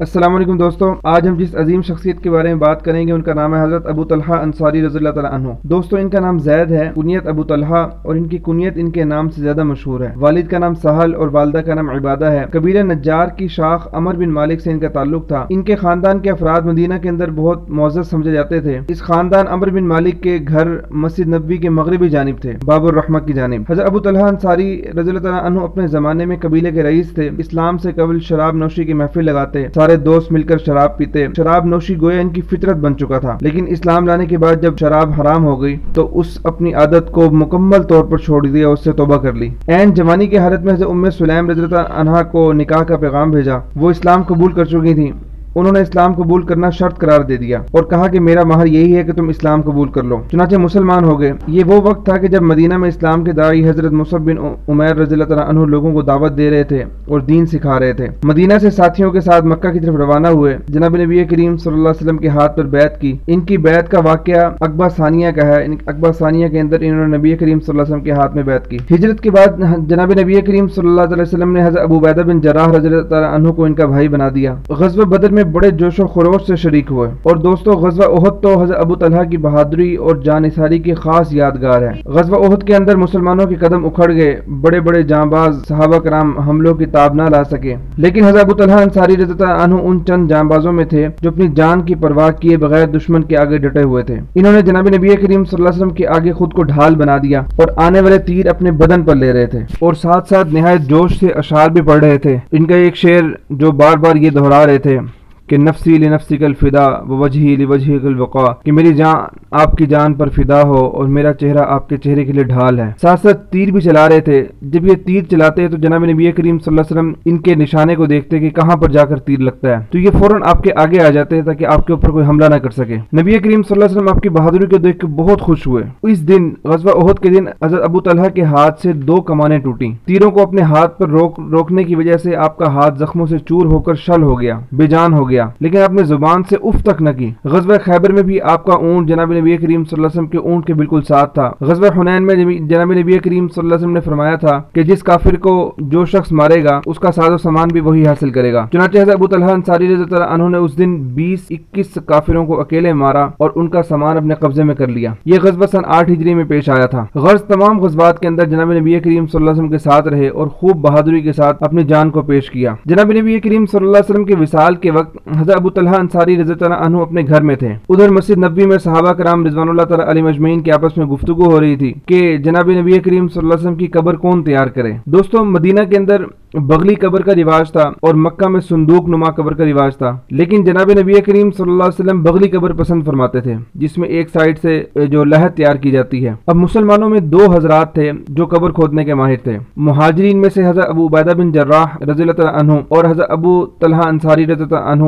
वालेकुम दोस्तों, आज हम जिस अजीम शख्सियत के बारे में बात करेंगे, उनका नाम है हज़रत अबू तलहा अंसारी रज़ी तु दोस्तों, इनका नाम जैद है, कुनियत अबू तलहा, और इनकी कुनियत इनके नाम से ज़्यादा मशहूर है। वालिद का नाम सहल और वालदा का नाम इबादा है। कबीला नज्जार की शाख अमर बिन मालिक से इनका ताल्लुक था। इनके खानदान के अफराद मदीना के अंदर बहुत मोजत समझे जाते थे। इस खानदान अमर बिन मालिक के घर मस्जिद नबी के मगरबी जानब थे, बाबर रहमा की जानब। हज़रत अबू तलहा अंसारी रज़ी अपने जमाने में कबीले के रईस थे। इस्लाम से कबल शराब नौशी की महफिल लगाते सारे दोस्त मिलकर शराब पीते। शराब नोशी गोया इनकी फितरत बन चुका था। लेकिन इस्लाम लाने के बाद जब शराब हराम हो गई तो उस अपनी आदत को मुकम्मल तौर पर छोड़ दिया उससे तोबा कर ली। एन जवानी की हालत में उम्मे सुलैम रजरत अनहा को निकाह का पैगाम भेजा। वो इस्लाम कबूल कर चुकी थी। उन्होंने इस्लाम कबूल करना शर्त करार दे दिया और कहा कि मेरा महर यही है कि तुम इस्लाम कबूल कर लो। चुनाचे मुसलमान हो गए। ये वो वक्त था कि जब मदीना में इस्लाम के दाई हज़रत मुसब बिन उमैर रज़ी लोगों को दावत दे रहे थे और दीन सिखा रहे थे। मदीना से साथियों के साथ मक्का की तरफ़ रवाना हुए। जनाब नबी करीम वसल्लम के हाथ पर बैत की। इनकी बैत का वाक़ अकबा सानिया का है। अकबा सानिया के अंदर इन्होंने नबी करीम वसल्लम के हाथ में बैत की। हिजरत के बाद जनाब नबी करीम वसल्लम ने हज़रत अबू बैदा बिन जराह रज़ी को इनका भाई बना दिया। गजब बदर में में बड़े जोशो खरोश से शरीक हुए। और दोस्तों, गजवा उहद तो हज़रत अबू तलहा की बहादुरी और जानिसारी की खास यादगार है। गजवा उहद के अंदर मुसलमानों के कदम उखड़ गए बड़े बड़े जाँबाज, सहाबा कराम, हमलों की ताब न ला सके। लेकिन हज़रत अबू तलहा अंसारी रजता उन चंद जाँबाजों में थे, जो अपनी जान की परवाह किए बगैर दुश्मन के आगे डटे हुए थे। इन्होंने जनाबी नबी करीम वसल्लम के आगे खुद को ढाल बना दिया और आने वाले तीर अपने बदन पर ले रहे थे। और साथ साथ नहायत जोश से अशार भी पढ़ रहे थे। इनका एक शेर जो बार बार ये दोहरा रहे थे कि नफसी कल फिदा व वजही वजह कल वक़ा, कि मेरी जान आपकी जान पर फिदा हो और मेरा चेहरा आपके चेहरे के लिए ढाल है। साथ साथ तीर भी चला रहे थे। जब ये तीर चलाते तो जनाब नबी करीम वसल्लम इनके निशाने को देखते कि कहाँ पर जाकर तीर लगता है। तो ये फ़ौरन आपके आगे आ जाते हैं, ताकि आपके ऊपर कोई हमला ना कर सके। नबी करीम वसल्लम आपकी बहादुरी को देख के बहुत खुश हुए। इस दिन गजबा उहद के दिन, हज़रत अबू तलहा के हाथ से दो कमाने टूटी। तीरों को अपने हाथ पर रोक, रोकने की वजह से आपका हाथ जख्मों से चूर होकर शल हो गया, बेजान हो गया। गया लेकिन आपने ज़ुबान से उफ तक न की। गजब खैबर में भी आपका ऊँट जनाब नबी करीम वसल्लम के ऊँट के बिल्कुल साथ था। गजब हुनैन में जनाब नबी करीम वसल्लम ने फरमाया था कि जिस काफिर को जो शख्स मारेगा, उसका साजो सामान भी वही हासिल करेगा। चुनाचे अबू तलहा अंसारी ने उस दिन बीस इक्कीस काफिरों को अकेले मारा और उनका सामान अपने कब्जे में कर लिया। ये गजबा सन आठ हिजरी में पेश आया था। गर्ज तमाम गजबात के अंदर जनाब नबी करीम वसल्लम के साथ रहे और खूब बहादुरी के साथ अपनी जान को पेश किया। जनाब नबी करीम वसल्लम के विशाल के वक्त हज़रत अबू तलहा अंसारी रजतन अपने घर में थे। उधर मस्जिद नबी में सहाबा कराम रिजवान अली मजमैन की आपस में गुफ्तु हो रही थी कि जनाब नबी करीम वसल्लम की कब्र कौन तैयार करे। दोस्तों, मदीना के अंदर बगली कब्र का रिवाज था और मक्का में संदूक नुमा कब्र का रिवाज था। लेकिन जनाब नबी करीम वसल्लम बगली कब्र पसंद फरमाते थे, जिसमें एक साइड से जो लहर तैयार की जाती है। अब मुसलमानों में दो हजरात थे जो कब्र खोदने के माहिर थे। मुहाजरीन में से हज़रत अबू उबैदा बिन जर्राह रज़ी और हज़रत अबू तलहा अंसारी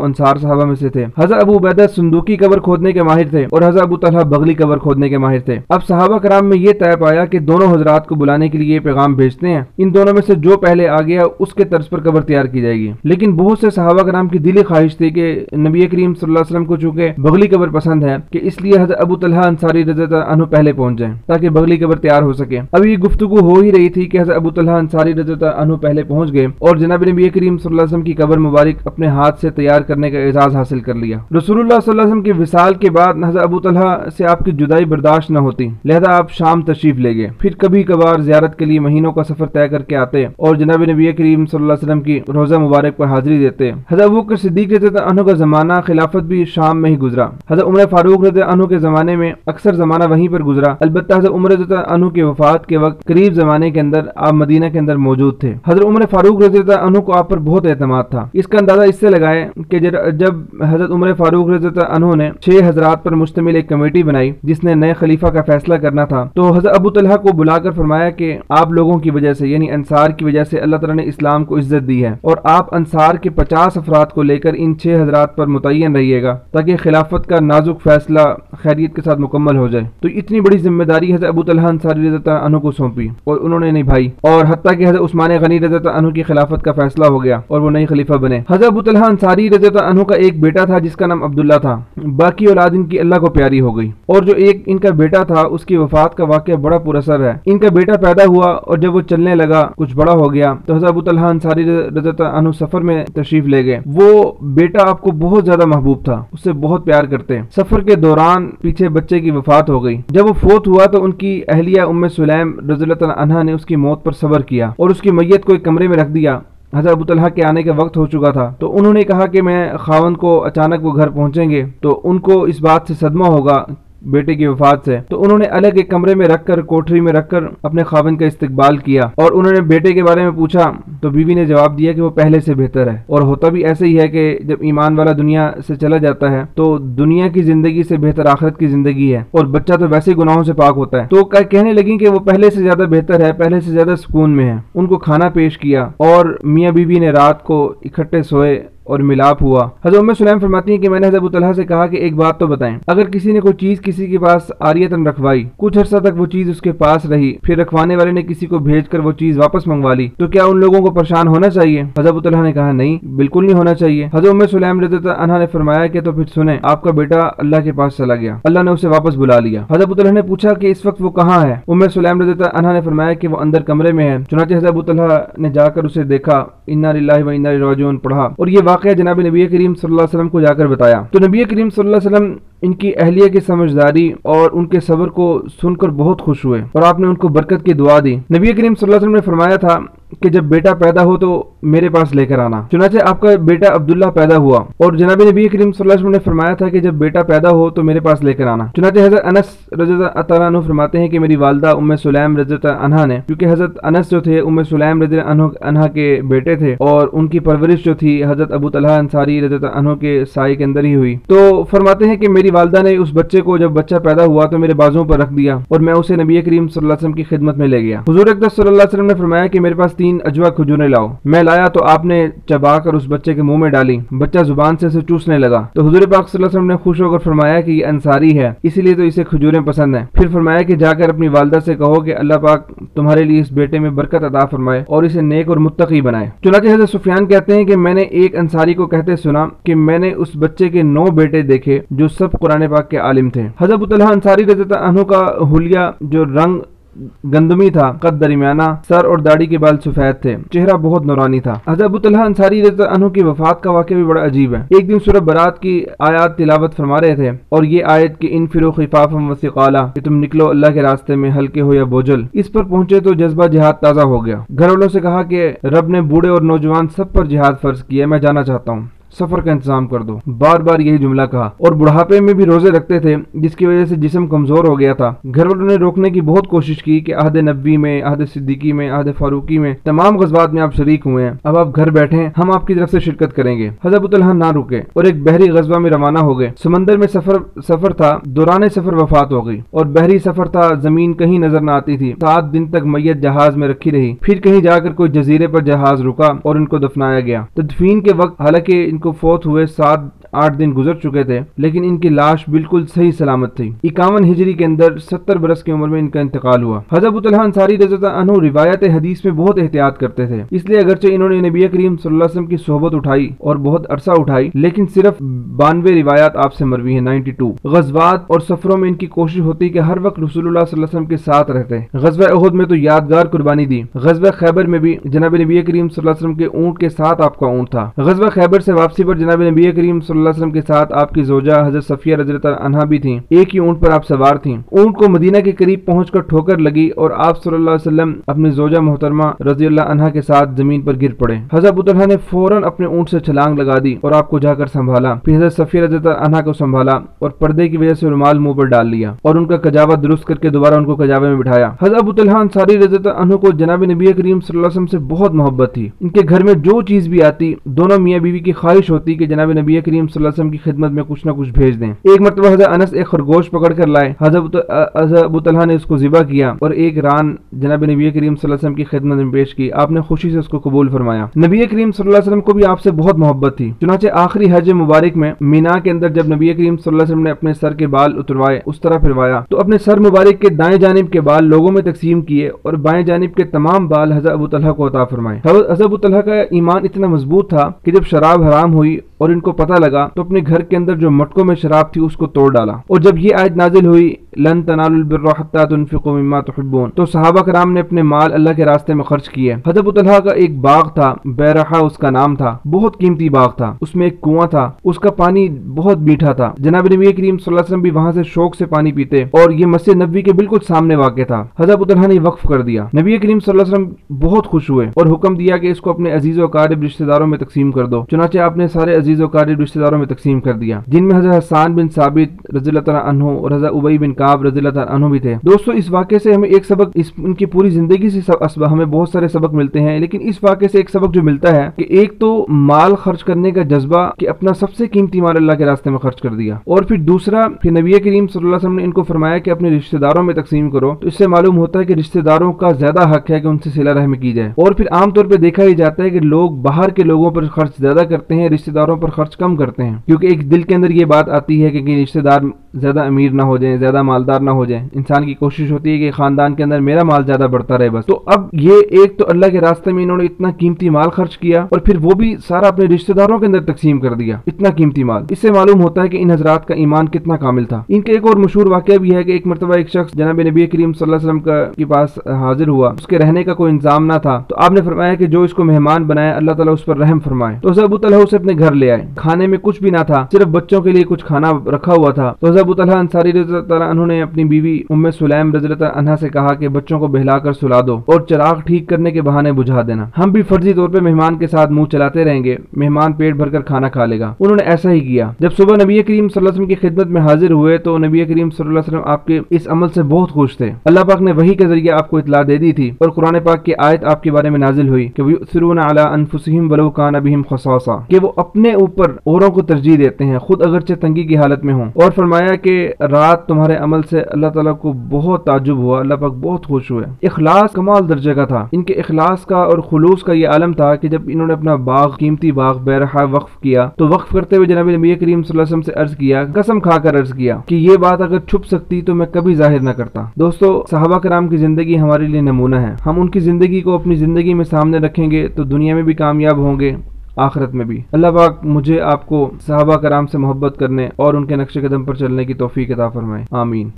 अंसार साहबा में से थे। हज़रत अबू उबैदा संदूकी कब्र खोदने के माहिर थे और हज़रत अबू तलहा बगली कब्र खोदने के माहिर थे। अब सहाबा कराम में ये तय पाया कि दोनों हजरात को बुलाने के लिए पैगाम भेजते हैं। इन दोनों में से जो पहले आ गया, उसके तर्ज पर कब्र तैयार की जाएगी। लेकिन बहुत से सहाबा कराम की दिली ख्वाहिश थी कि नबी करीम वसल्लम को चूँकि बगली कब्र पसंद है, कि इसलिए हज़रत अबू तलहा अंसारी रजत पहले पहुँच जाए ताकि बगली कबर तैयार हो सके। अब ये गुफ्तु हो ही रही थी कि हज़रत अबू तलहा अंसारी रजत पहले पहुँच गए और जनाब नबी करीम वसल्लम की कबर मुबारक अपने हाथ से तैयार करने का एजाज हासिल कर लिया। रसूलुल्लाह के विसाल के बाद हज़रत अबू तलहा से आपकी जुदाई बर्दाश्त न होती। लिहाजा आप शाम तशरीफ़ ले गए। फिर कभी कभार जियारत के लिए महीनों का सफ़र तय करके आते और जनाब नबी करीम वसल्लम की रोजा मुबारक पर हाजिरी देते हज़रत अबू के सिद्दीक अनु का जमाना खिलाफत भी शाम में ही गुजरा। हज़रत उम्र फारूक अनु के जमाने में अक्सर जमाना वहीं पर गुजरा। अलबत्ता हज़रत उम्र अनु के वफात के वक्त करीब जमाने के अंदर आप मदीना के अंदर मौजूद थे। हज़रत उम्र फारूक अनु को आप पर बहुत एतमाद था। इसका अंदाज़ा इससे लगाए कि जब हज़रत उम्र फारूक रज़ी अनु ने छह हजरात पर मुश्तमिल एक कमेटी बनाई, जिसने नए खलीफा का फैसला करना था तो हज़रत अबू तलहा को बुलाकर फरमाया कि आप लोगों की वजह से, यानी अंसार की वजह से अल्लाह तला ने इस्लाम को इज़्ज़त दी है, और आप अंसार के पचास अफराद को लेकर इन छह हजरात पर मुतन रहिएगा, ताकि खिलाफत का नाजुक फैसला खैरियत के साथ मुकम्मल हो जाए। तो इतनी बड़ी ज़िम्मेदारी हज़रत अबू तलहा अंसारी रजत अनु को सौंपी, और उन्होंने निभाई, और हती कि हज़रत उस्मान गनी रजत अनु की खिलाफत का फैसला हो गया, और वो नई खलीफा बने। हज़रत अबू तलहा अंसारी रजत अनहु का एक बेटा था जिसका नाम अब्दुल्ला था। बाकी औलाद इनकी अल्लाह को प्यारी हो गई। और जो एक इनका बेटा था, उसकी वफात का वाक्य बड़ा पुरसर है। इनका बेटा पैदा हुआ और जब वो चलने लगा, कुछ बड़ा हो गया तो हज़रत अबू अंसारी रजत अनु सफ़र में तशरीफ़ ले गए। वो बेटा आपको बहुत ज़्यादा महबूब था, उससे बहुत प्यार करते। सफ़र के दौरान पीछे बच्चे की वफात हो गई। जब वो फोत हुआ तो उनकी अहलिया उम्म सुलैम रजत ने उसकी मौत पर सबर किया और उसकी मैयत को एक कमरे में रख दिया। हज़रत अबू तलहा के आने का वक्त हो चुका था। तो उन्होंने कहा कि मैं खावन को अचानक वो घर पहुँचेंगे तो उनको इस बात से सदमा होगा बेटे की वफात से। तो उन्होंने अलग एक कमरे में रखकर, कोठरी में रखकर अपने खाविन का इस्तेकबाल किया। और उन्होंने बेटे के बारे में पूछा तो बीवी ने जवाब दिया कि वो पहले से बेहतर है। और होता भी ऐसे ही है कि जब ईमान वाला दुनिया से चला जाता है तो दुनिया की ज़िंदगी से बेहतर आखिरत की ज़िंदगी है। और बच्चा तो वैसे गुनाहों से पाक होता है। तो कहने लगी कि वो पहले से ज़्यादा बेहतर है, पहले से ज़्यादा सुकून में है। उनको खाना पेश किया और मियाँ बीवी ने रात को इकट्ठे सोए और मिलाप हुआ। हज़रत उम्र सुलैम फरमाती है कि मैंने हज़रत तलहा से कहा कि एक बात तो बताएँ। अगर किसी ने कोई चीज़ किसी के पास आरियतन रखवाई, कुछ अर्सा तक वो चीज़ उसके पास रही, फिर रखवाने वाले ने किसी को भेजकर वो चीज़ वापस मंगवा ली तो क्या उन लोगों को परेशान होना चाहिए? हज़रत तलहा ने कहा, नहीं, बिल्कुल नहीं होना चाहिए। हज़रत उम्र सुलैम अनहा ने फरमाया कि तो फिर सुने, आपका बेटा अल्लाह के पास चला गया। अल्लाह ने उसे वापस बुला लिया। हज़रत ने पूछा कि, इस वक्त वो कहाँ है? उम्र सुलैम अनहा ने फरमाया कि, वो अंदर कमरे में है। चुनाचे हज़रत ने जाकर उसे देखा, इन्ना व इन्ना पढ़ा। और ये जनाब नबी करीम वसल्लम को जाकर बताया। तो नबी करीम वसल्लम इनकी अहलिया की समझदारी और उनके सब्र को सुनकर बहुत खुश हुए और आपने उनको बरकत की दुआ दी। नबी करीम वसल्लम ने फरमाया था कि जब बेटा पैदा हो तो मेरे पास लेकर आना। चुनाचे आपका बेटा अब्दुल्ला पैदा हुआ और जनाब नबी करीम वसल्लम ने फरमाया था कि जब बेटा पैदा हो तो मेरे पास लेकर आना। चुनाचे हज़रत अनस रजत फरमाते हैं कि मेरी वालदा उम्म सुलैम रजत अनहा ने, क्योंकि हज़रत अनस जो थे, उम्म सुलैम रजत अनहा के बेटे थे और उनकी परवरिश जो थी हज़रत अबू तलहा अंसारी रजत अनहो के साय के अंदर ही हुई। तो फरमाते हैं कि मेरी वालदा ने उस बच्चे को जब बच्चा पैदा हुआ तो मेरे बाजों पर रख दिया और मैं उसे नबी करीम वसल्लम की खिदमत में ले गया। हजूर अकदर ने फरमाया कि मेरे पास तीन अजवा खजूरें लाओ। मैं लाया तो आपने चबा कर उस बच्चे के मुँह में डाली। बच्चा ज़ुबान से उसे चूसने लगा। तो हजूर पाक ने खुश होकर फरमाया कि ये अंसारी है, इसीलिए तो इसे खजूरें पसंद है। फिर फरमाया कि जाकर अपनी वालदा से कहो कि अल्लाह पाक तुम्हारे लिए इस बेटे में बरकत अदा फरमाए और इसे नेक और मुतकी बनाए। चुनाचे हज़रत सुफियान कहते हैं कि मैंने एक अंसारी को कहते सुना कि मैंने उस बच्चे के नौ बेटे देखे जो सब कुरान पाक के आलिम थे। हज़रत अंसारी अनु का हुलिया जो रंग गंदमी था, कद दरमियाना, सर और दाढ़ी के बाल सफ़ेद थे। चेहरा बहुत नौरानी था। हज़रत अंसारी अनु की वफात का वाक्य भी बड़ा अजीब है। एक दिन सूरह बरात की आयात तिलावत फरमा रहे थे और ये आयत की इन फिरो खिफाफम वसीकाला कि तुम निकलो अल्लाह के रास्ते में हल्के हो या बोझल। इस पर पहुँचे तो जज्बा जिहाद ताज़ा हो गया। घर वालों से कहा कि रब ने बूढ़े और नौजवान सब पर जिहाद फ़र्ज़ किया मैं जाना चाहता हूँ। सफ़र का इंतज़ाम कर दो। बार बार यही जुमला कहा। और बुढ़ापे में भी रोज़े रखते थे, जिसकी वजह से जिसम कमज़ोर हो गया था। घर वालों ने रोकने की बहुत कोशिश की कि अहद नबी में, अहद सिद्दीकी में, अहद फारूकी में तमाम गजबात में आप शरीक हुए हैं। अब आप घर बैठे हम आपकी तरफ़ से शिरकत करेंगे। हजरतुल्लाह ना रुके और एक बहरी गजबा में रवाना हो गए। समंदर में सफ़र सफ़र था, दौरान सफ़र वफात हो गई। और बहरी सफ़र था, ज़मीन कहीं नज़र न आती थी। सात दिन तक मैयत जहाज़ में रखी रही। फिर कहीं जाकर कोई जजीरे पर जहाज़ रुका और इनको दफनाया गया। तदफीन के वक्त हालाँकि इनको फोत हुए सात, आठ दिन गुजर चुके थे, लेकिन इनकी लाश बिल्कुल सही सलामत थी। इक्यावन हिजरी के अंदर सत्तर बरस की उम्र में इनका इंतकाल हुआ। हज़रत अंसारी रजू रिवायत हदीस में बहुत एहतियात करते थे। इसलिए अगरचे इन्होंने नबी करीम वसल्लम की सोहबत उठाई और बहुत अरसा उठाई, लेकिन सिर्फ़ बानवे रिवायात आपसे मरवी है नाइन्टी टू। गजबात और सफरों में इनकी कोशिश होती की हर वक्त रसूलुल्लाह के साथ रहते। गजब अहद में तो यादगार कुर्बानी दी। गजब खैबर में भी जनाब नबी करीम के ऊँट के साथ आपका ऊँट था। गजब खैबर से वापसी पर जनाब नबी करीम वसल्लम के साथ आपकी जोजा हज़रत सफिया रजरत अनहा भी थी। एक ही ऊँट पर आप सवार थी। ऊँट को मदीना के करीब पहुँच कर ठोकर लगी और आप वसल्लम अपनी जोजा मोहतरमा रज़ी अनहा के साथ ज़मीन पर गिर पड़े। हज़रत अबूतलहा ने फ़ौरन अपने ऊँट से छलांग लगा दी और आपको जाकर संभाला। फिर हज़रत सफिया रजरत अनहा को संभाला और पर्दे की वजह से रुमाल मुँह पर डाल लिया और उनका कजावा दुरुस्त करके दोबारा उनको कजावे में बिठाया। हज़रत अबूतलहा अंसारी रजत अनहु को जनाब नबी करीम से बहुत मोहब्बत थी। इनके घर में जो चीज़ भी आती, दोनों मियाँ बीवी की ख्वाहिश होती कि जनाब नबी करीम वसल्लम की खिदमत में कुछ ना कुछ भेज दें। एक मरतबा हज़रत अनस एक खरगोश पकड़ कर लाए। हज़रत ने उसको जिबा किया और एक रान जनाब नबी करीम वसल्लम की खिदमत में पेश की। आपने खुशी से उसको कबूल फरमाया। नबी करीम वसल्लम को भी आपसे बहुत मोहब्बत थी। चुनाचे आखिरी हज मुबारक में मीना के अंदर जब नबी करीम वसल्लम ने अपने सर के बाल उतरवाए, उस तरह फिरवाया तो अपने सर मुबारक के दाएँ जानब के बाल लोगों में तकसीम किए और बाएँ जानब के तमाम बाल हज़रत अबू को अता फरमाए। हज़रत का ईमान इतना मज़बूत था कि जब शराब हराम हुई और इनको पता लगा तो अपने घर के अंदर जो मटकों में शराब थी उसको तोड़ डाला। और जब ये आयत नाजिल हुई, लन तनालबिर्रतुनफ़िकुमिम्मा तो सहाबा कराम ने अपने माल अल्लाह के रास्ते में खर्च किए। हज़रत का एक बाग था, बैरहा उसका नाम था, बहुत कीमती बाग था। उसमें एक कुआँ था, उसका पानी बहुत मीठा था। जनाब नबी करीम भी वहाँ से शौक से पानी पीते, और ये मस्जिद नबी के बिल्कुल सामने वाक़ था। हज़रत ने वक्फ कर दिया। नबी करीम वसल्लम बहुत खुश हुए, और हुक्म दिया कि इसको अपने अज़ीज़ व रिश्तेदारों में तकसीम कर दो। चुनाचे आपने सारे अज़ीज़ व रिश्तेदारों में तकसीम कर दिया जिनमें हज़रत हसान बिन साबित रज़ी और हज़रत उबई बिन काब रज़ी भी थे। दोस्तों इस वाक्य से हमें एक सबक इस उनकी पूरी ज़िंदगी से सब, हमें बहुत सारे सबक मिलते हैं लेकिन इस वाक्य से एक सबक जो मिलता है कि एक तो माल खर्च करने का जज्बा कि अपना सबसे कीमती माल अल्लाह के रास्ते में खर्च कर दिया। और फिर दूसरा फिर नबी करीम वसल्लम ने इनको फरमाया कि अपने रिश्तेदारों में तकसीम करो तो इससे मालूम होता है कि रिश्तेदारों का ज़्यादा हक है कि उनसे सिला रहम की जाए। और फिर आमतौर पर देखा ही जाता है कि लोग बाहर के लोगों पर खर्च ज़्यादा करते हैं रिश्तेदारों पर खर्च कम करते हैं। क्योंकि एक दिल के अंदर ये बात आती है कि रिश्तेदार ज़्यादा अमीर ना हो जाए, ज़्यादा मालदार ना हो जाए। इंसान की कोशिश होती है कि खानदान के अंदर मेरा माल ज़्यादा बढ़ता रहे बस। तो अब ये एक तो अल्लाह के रास्ते में इन्होंने इतना कीमती माल खर्च किया और फिर वो भी सारा अपने रिश्तेदारों के अंदर तकसीम कर दिया, इतना कीमती माल। इससे मालूम होता है कि इन हजरात का ईमान कितना कामिल था। इनके एक और मशहूर वाक्य भी है कि एक मरतबा एक शख्स जनाब नबी करीम वसल्लम का पास हाजिर हुआ। उसके रहने का कोई इंतज़ाम ना था। तो आपने फरमाया कि जो इसको मेहमान बनाए, अल्लाह ताला उस पर रहम फरमाए। तो हज़रत उसे अपने घर ले आए। खाने में कुछ भी ना था, सिर्फ़ बच्चों के लिए कुछ खाना रखा हुआ था। तो हज़रत तलहा अंसारी उन्होंने अपनी बीवी उम्म सुलैम रजरत अनहा से कहा कि बच्चों को बहलाकर सुला दो और चिराग ठीक करने के बहाने बुझा देना। हम भी फर्जी तौर पर मेहमान के साथ मुँह चलाते रहेंगे। मेहमान पेट भरकर खाना खा लेगा। उन्होंने ऐसा ही किया। जब सुबह नबी करीम वसल्लम की खिदमत में हाजिर हुए तो नबी करीम वसल्लम आपके इस अमल से बहुत खुश थे। अल्लाह पाक ने वही के ज़रिए आपको इतला दे दी थी और कुरान पाक की आयत आपके बारे में नाजिल हुई कि अनफुसहिम वलो कान अबिहिम खसासा। कि वो अपने ऊपर औरों को तरजीह देते हैं, खुद अगरचे तंगी की हालत में हों। और फरमाया कि रात तुम्हारे अमल से अल्लाह ताला को बहुत ताजुब हुआ, अल्लाह पाक बहुत खुश हुए। इखलास कमाल दर्जे का था। इनके इखलास का और खुलूस का ये आलम था कि जब इन्होंने अपना बाग, कीमती बाग बैरहा वक्फ किया तो वक्फ करते हुए जनाब नबी करीम वसल्लम से अर्ज़ किया, कसम खाकर अर्ज़ किया कि ये बात अगर छुप सकती तो मैं कभी ज़ाहिर न करता। दोस्तों, साहबा कराम की ज़िंदगी हमारे लिए नमूना है। हम उनकी ज़िंदगी को अपनी ज़िंदगी में सामने रखेंगे तो दुनिया में भी कामयाब होंगे। आखिरत में भी। अल्लाह पाक मुझे आपको साहबा कराम से मोहब्बत करने और उनके नक्शे कदम पर चलने की तोफ़ी किताब फरमाए। आमीन।